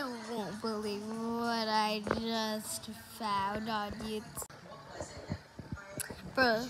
You won't believe what I just found on YouTube. Bruh.